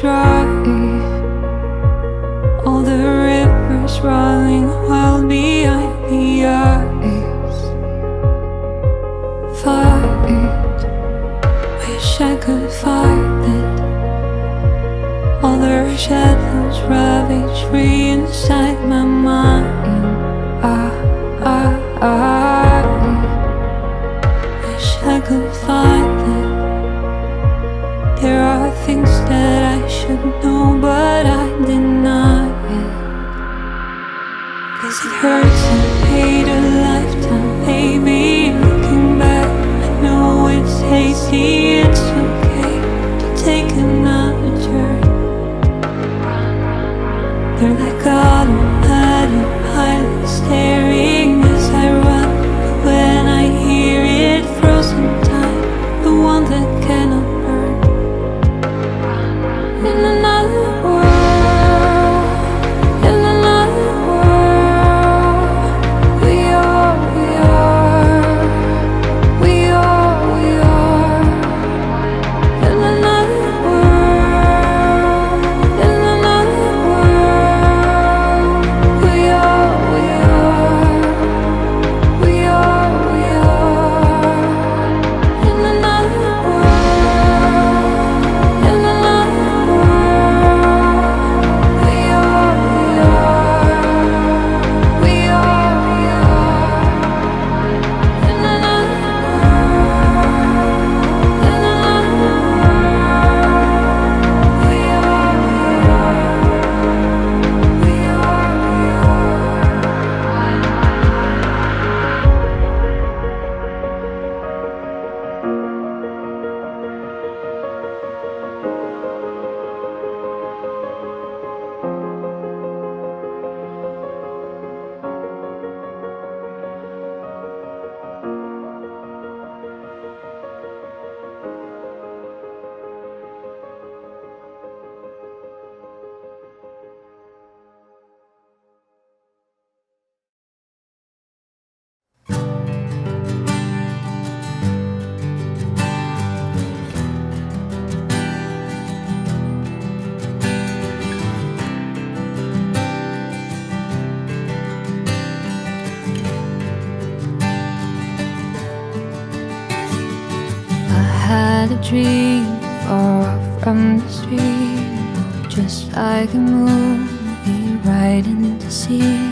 dry from the street, just like a movie right in the sea.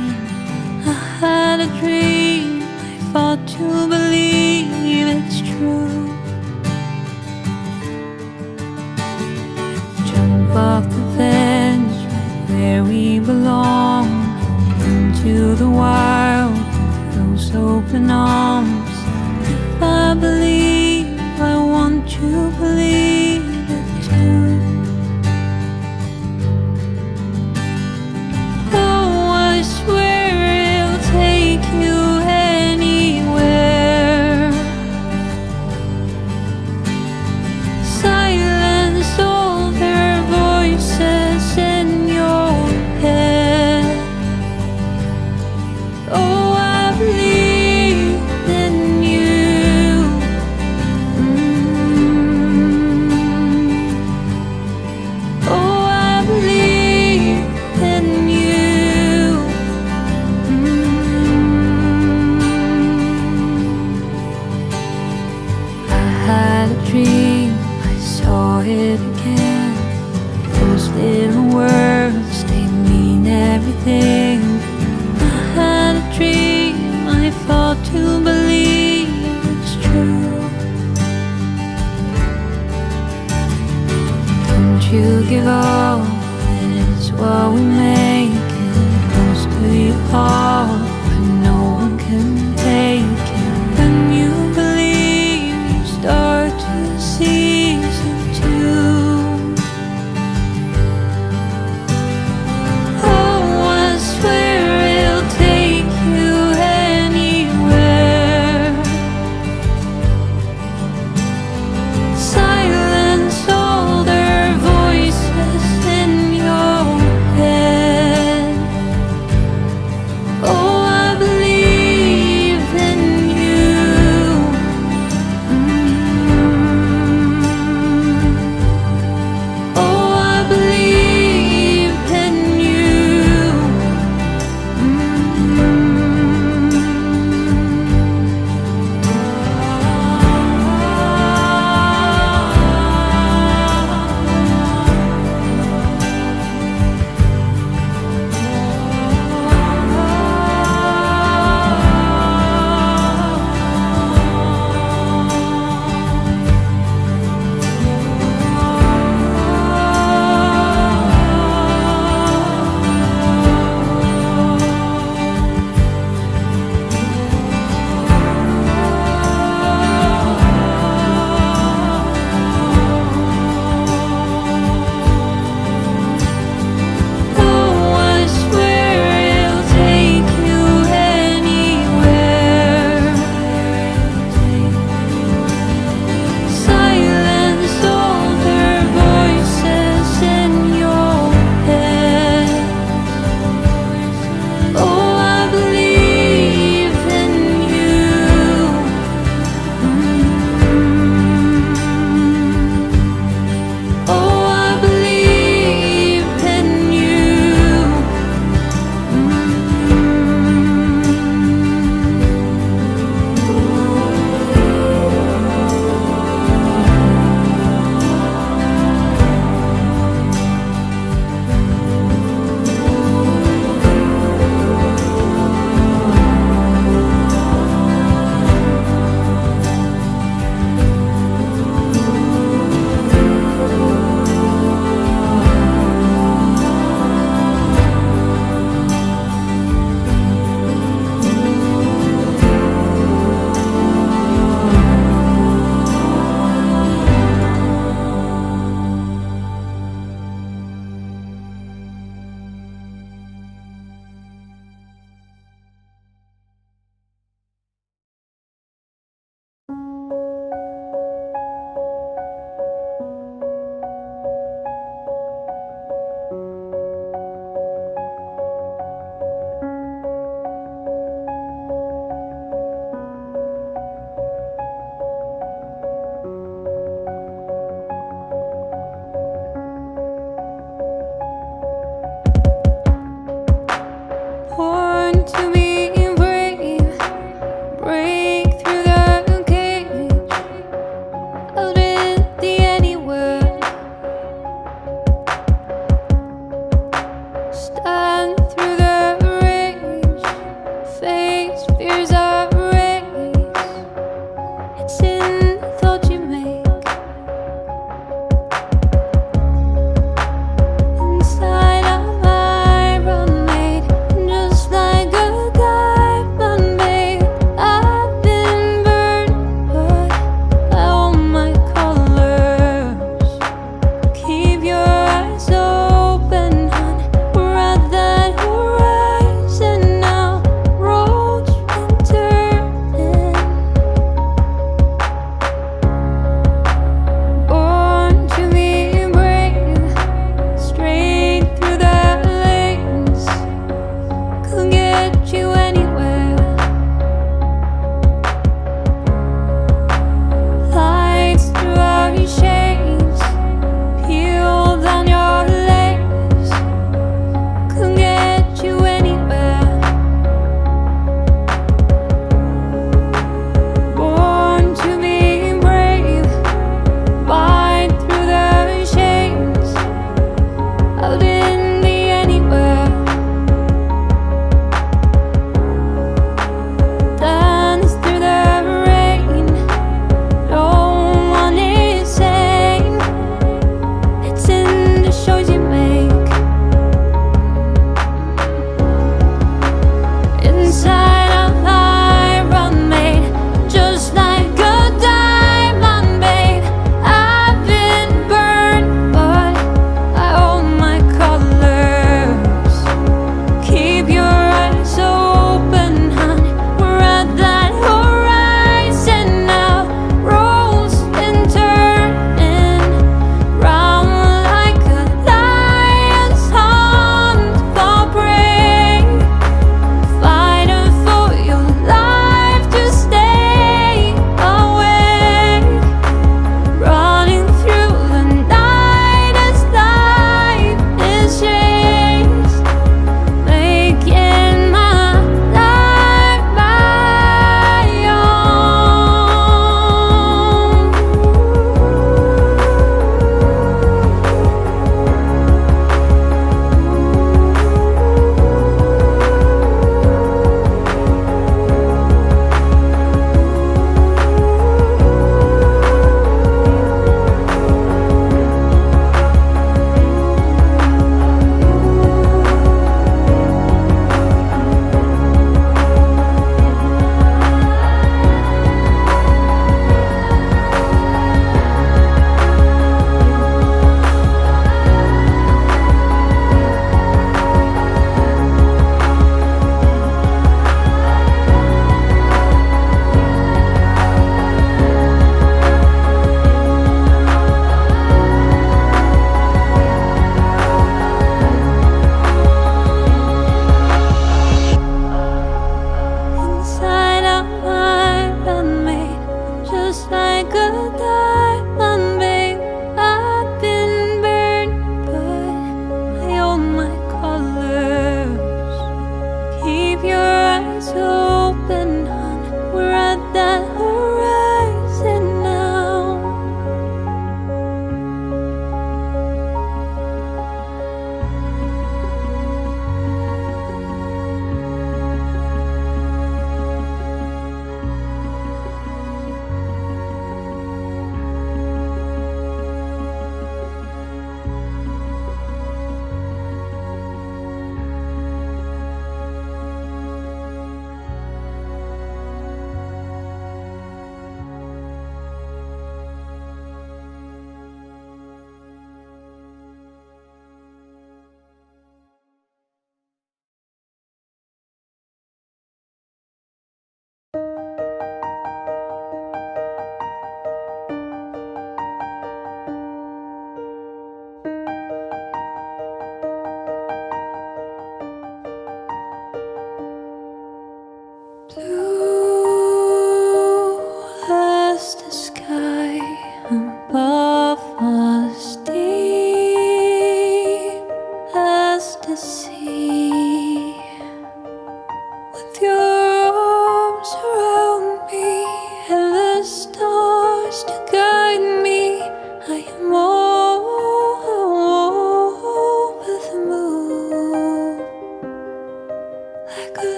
It again.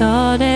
'Cause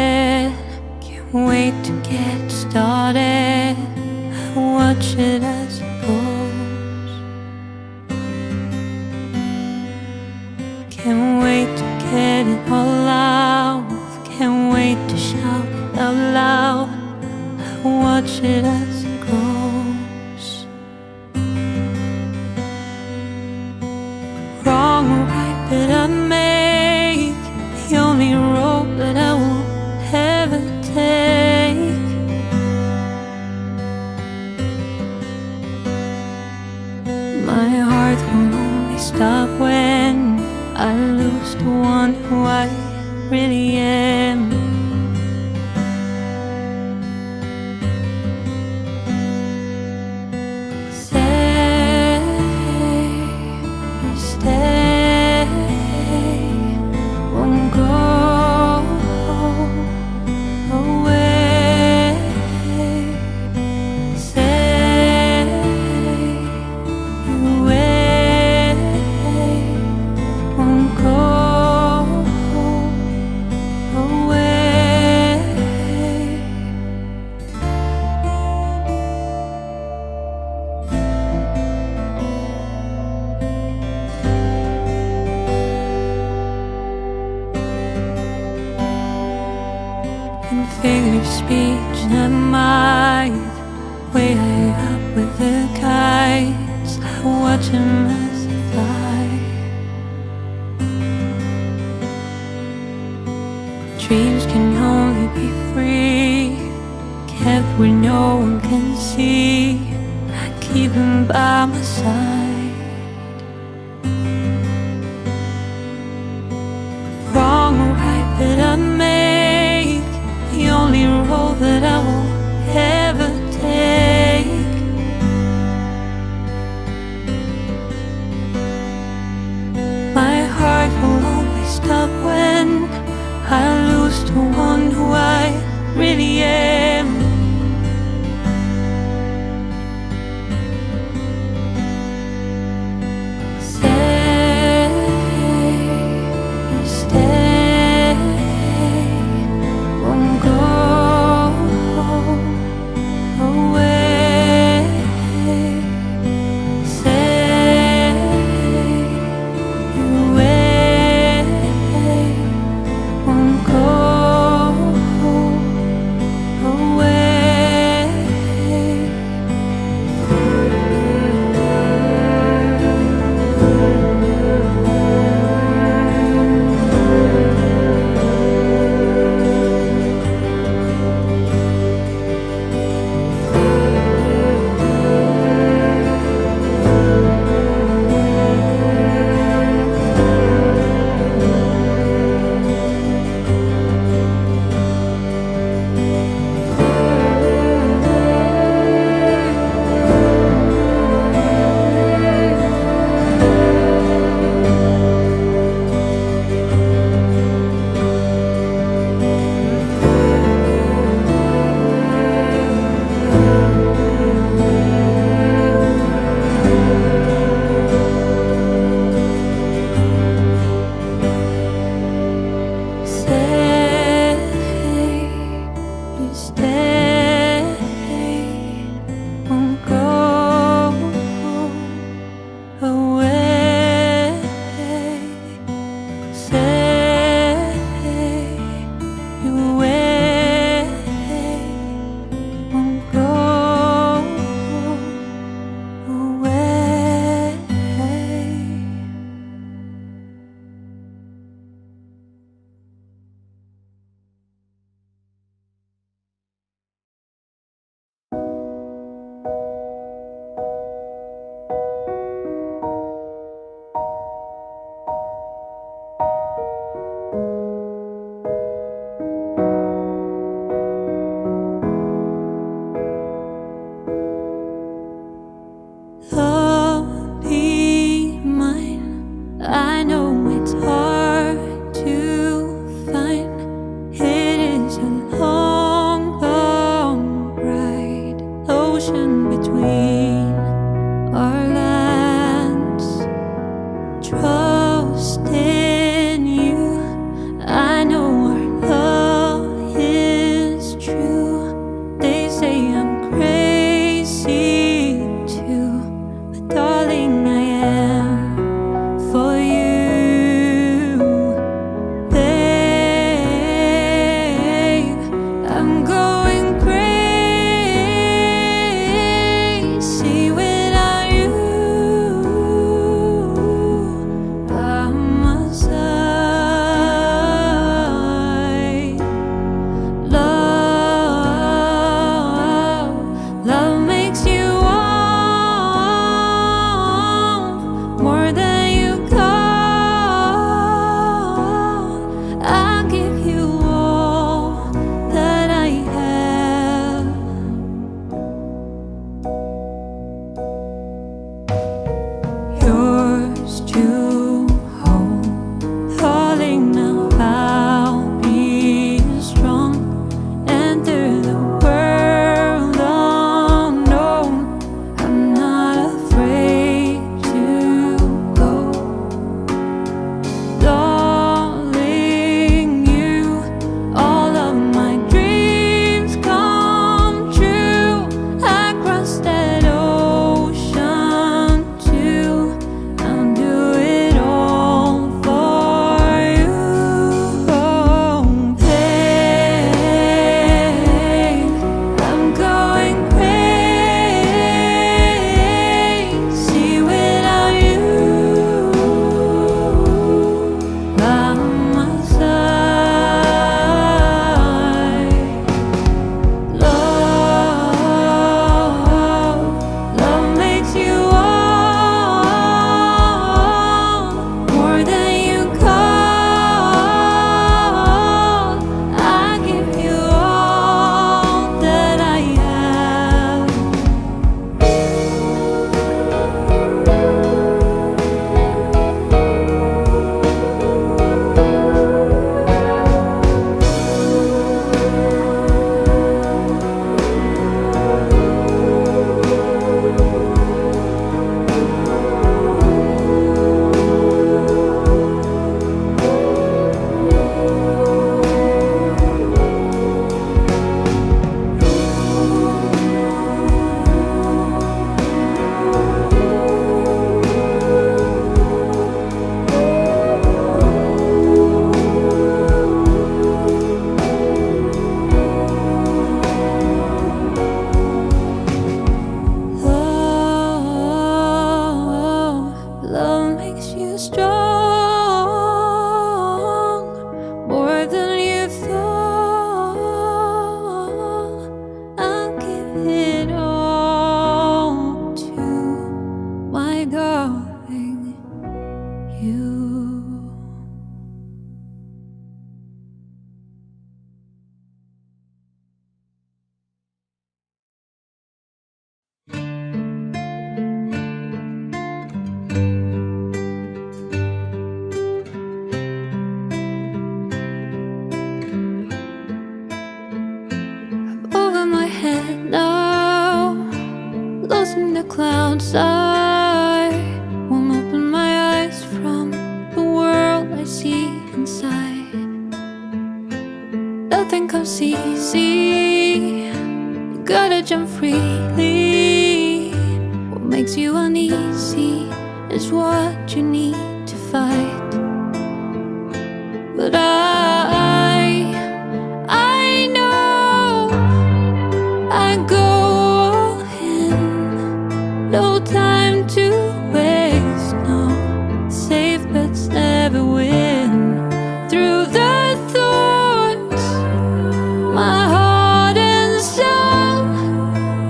beach and at Way up with the kites. Watching us fly. Dreams can only be free. Kept where no one can see. I keep them by my side.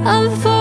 Unfold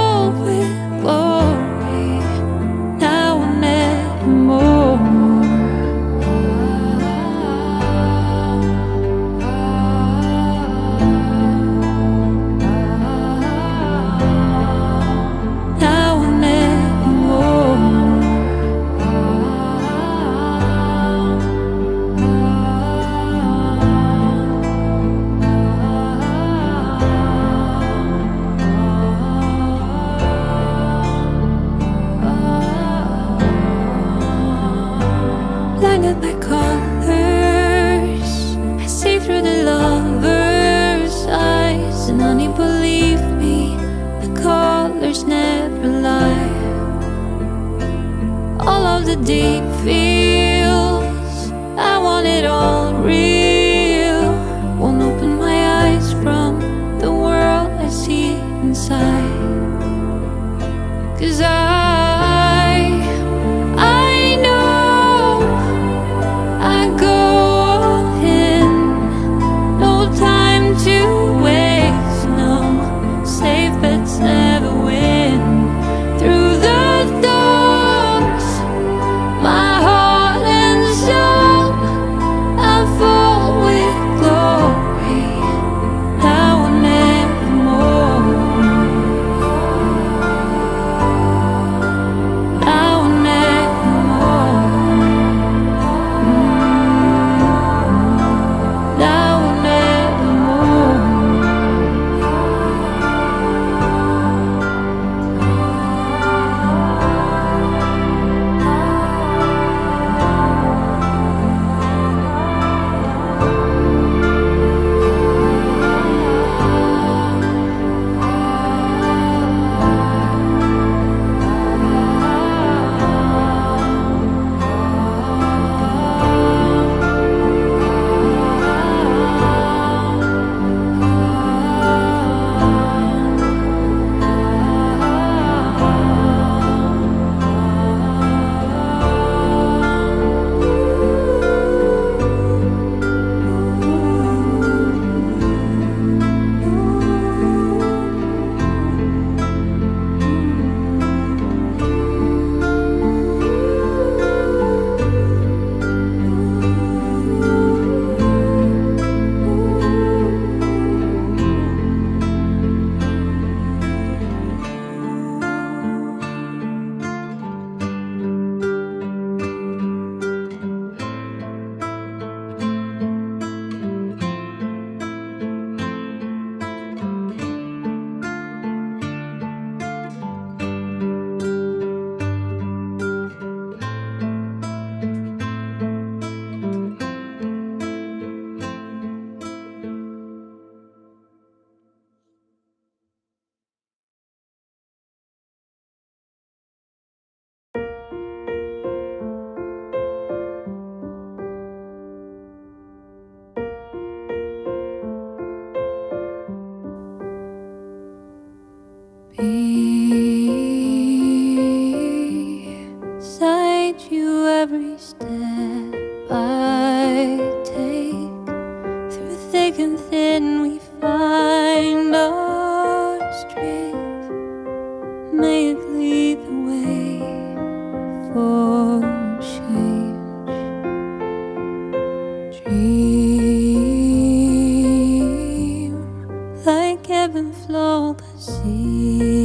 see.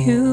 You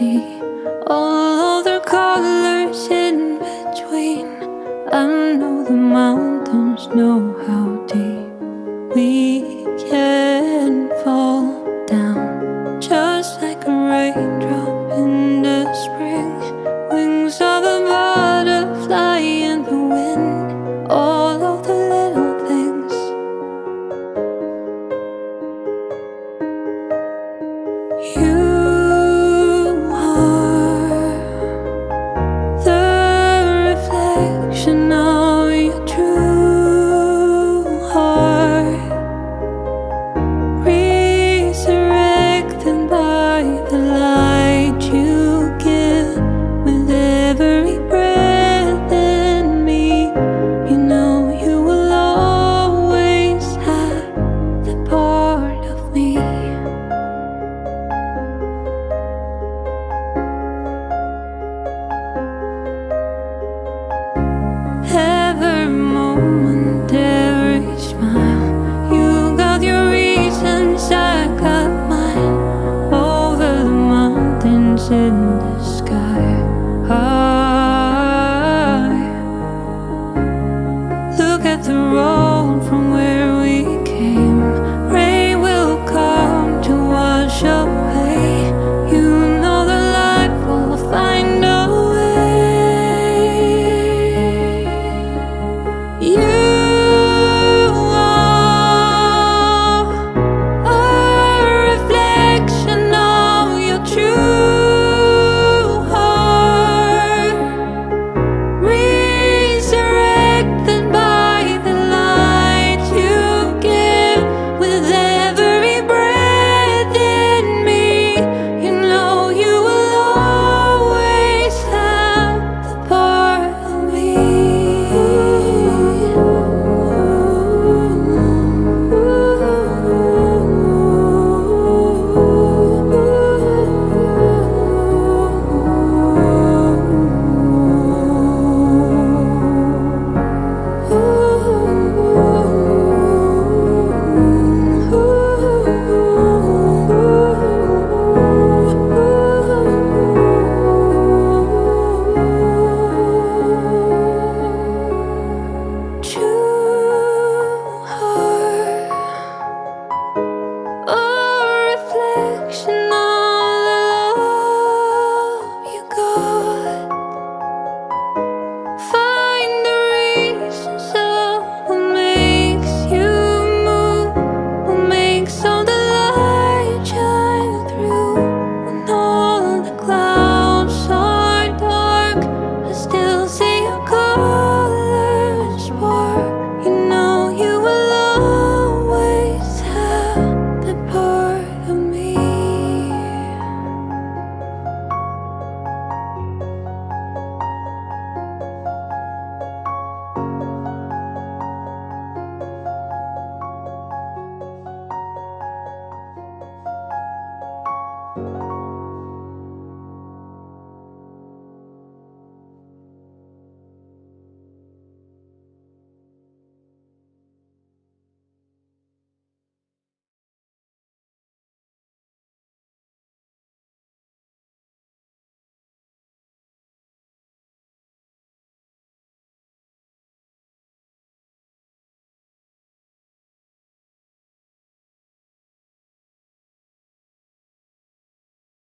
see. All